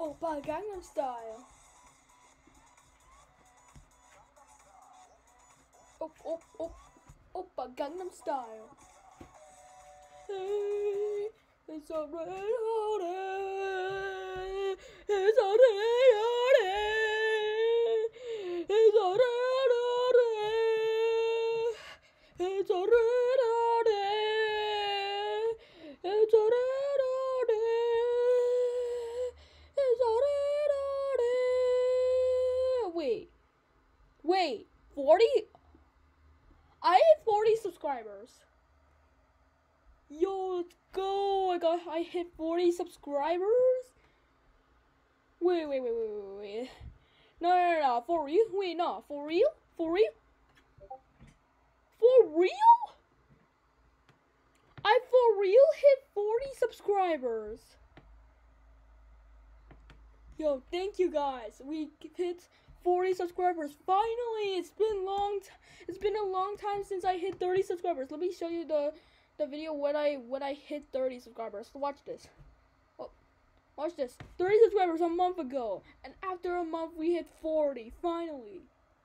Oh, Oppa Gangnam Style. Op, op, op, Oppa Gangnam Style. Hey, it's a red hot day. It's a red hot day. It's a red hot day. It's a red hot day. It's a red hot day. It's a red hot day. Wait. Wait. 40? I hit 40 subscribers. Yo, let's go. I got I hit 40 subscribers. Wait, wait, wait, wait, wait, wait. No, no, no, no. For real? Wait, no. For real? For real? For real? I for real hit 40 subscribers. Yo, thank you guys. We hit 40 subscribers. Finally, it's been long. It's been a long time since I hit 30 subscribers. Let me show you the the video when I when I hit 30 subscribers. Watch this. Oh, watch this. 30 subscribers a month ago, and after a month we hit 40. Finally,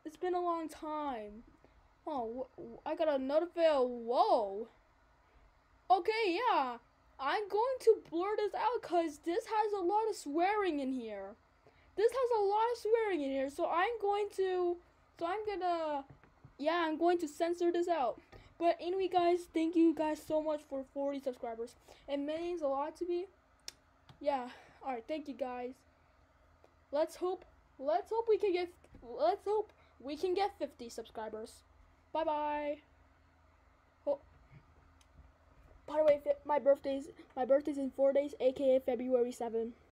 it's been a long time. Oh, I got a notification. Whoa. Okay, yeah. I'm going to blur this out because this has a lot of swearing in here. This has a lot of swearing in here, so I'm going to, so I'm gonna, yeah, I'm going to censor this out. But anyway, guys, thank you guys so much for 40 subscribers. It means a lot to me. Yeah. All right. Thank you guys. Let's hope. Let's hope we can get. Let's hope we can get 50 subscribers. Bye bye. Oh. By the way, my birthday's my birthday's in four days, aka February 7.